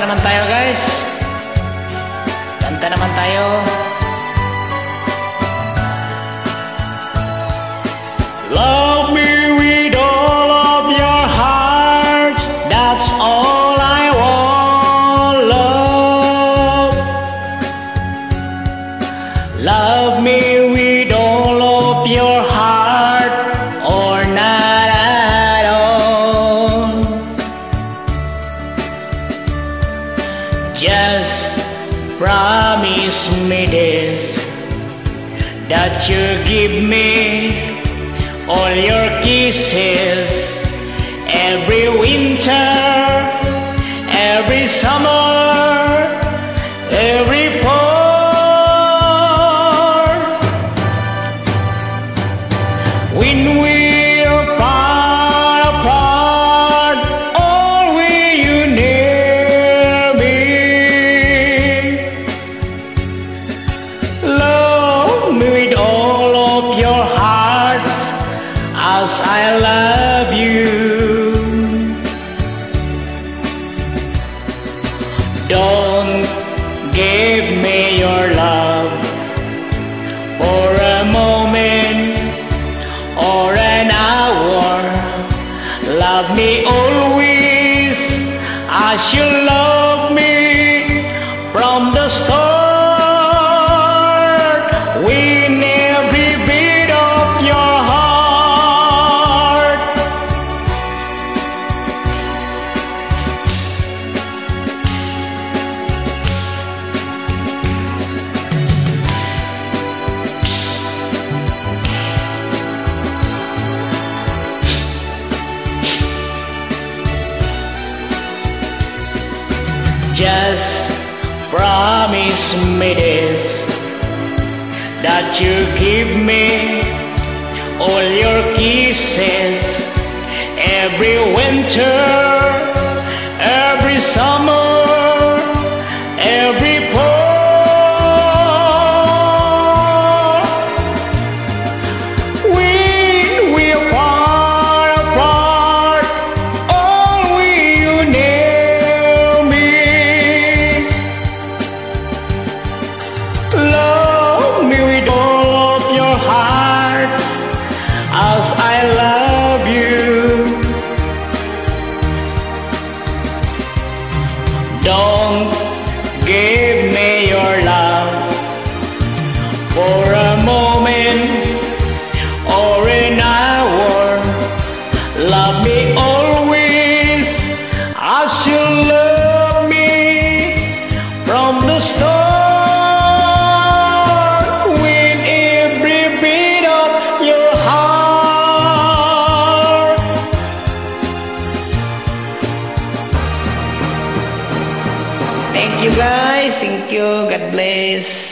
naman tayo guys. Kanta naman tayo. Love me with all of your heart. That's all I want. Love. Love me with all promise me this that you give me all your kisses every winter, every summer, every fall. When we give me your love for a moment or an hour. Love me always as you love Just promise me this that you give me all your kisses every winter, from the start. With every beat of your heart. Thank you guys. Thank you. God bless.